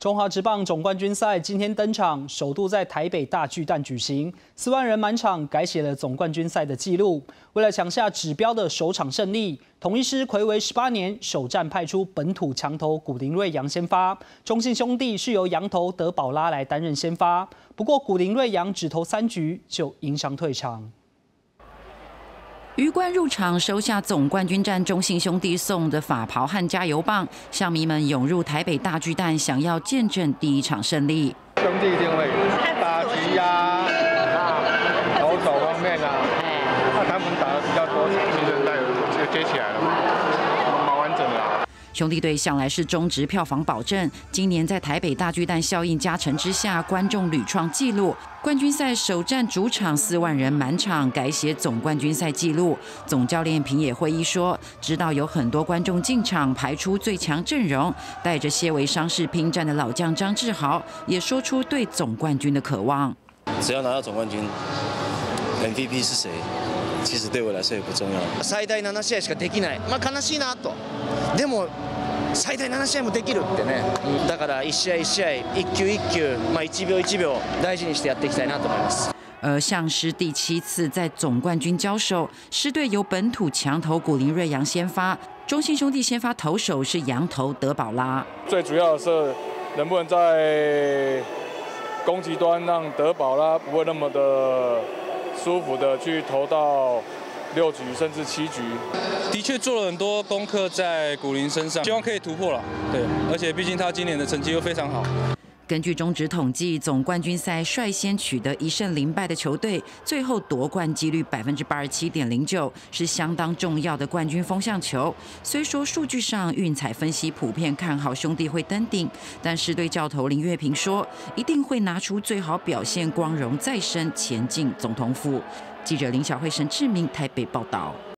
中华职棒总冠军赛今天登场，首度在台北大巨蛋举行，四万人满场，改写了总冠军赛的纪录。为了抢下指标的首场胜利，统一师魁违十八年首战派出本土强投古林瑞阳先发，中信兄弟是由洋投德保拉来担任先发。不过古林瑞阳只投三局就因伤退场。余冠入场收下总冠军战中信兄弟送的法袍和加油棒，乡迷们涌入台北大巨蛋，想要见证第一场胜利。兄弟一定会打击呀，啊，投手方面啊，那他们打的比较多，其实带就接起来了。兄弟队向来是中职票房保证，今年在台北大巨蛋效应加成之下，观众屡创纪录。冠军赛首战主场四万人满场，改写总冠军赛纪录。总教练平野会议说，知道有很多观众进场排出最强阵容，带着些微伤势拼战的老将张志豪，也说出对总冠军的渴望。只要拿到总冠军，MVP 是谁，其实对我来说也不重要。最大7試合しかできない。まあ悲しいなと。でも 最大7試合もできるってね。だから1試合1試合1球1球まあ1秒1秒大事にしてやっていきたいなと思います。而像是第七次在总冠军交手，狮队由本土强投古林瑞阳先发，中信兄弟先发投手是洋投德保拉。最主要的是能不能在攻击端让德保拉不会那么的舒服的去投到。 六局甚至七局，的确做了很多功课在古林身上，希望可以突破了。对，而且毕竟他今年的成绩又非常好。根据中职统计，总冠军赛率先取得一胜零败的球队，最后夺冠几率百分之八十七点零九，是相当重要的冠军风向球。虽说数据上运彩分析普遍看好兄弟会登顶，但是对教头林月平说，一定会拿出最好表现，光荣再生前进总统府。记者林晓慧、沈志明台北报道。